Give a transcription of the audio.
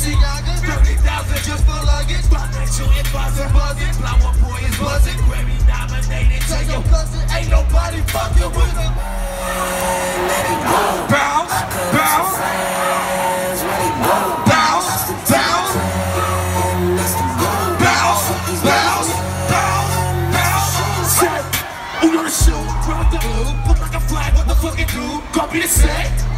Balenciaga, 30,000 just for luggage. Financial advisor buzzing, flower boy is buzzing. Grammy nominated, Take your cousin ain't nobody fucking with him. Bounce, bounce, bounce, bounce, bounce, bounce, bounce, bounce. Set, who know the shoe? Drop the blue, put like a flag, what the fuck it do? Copy the set, like.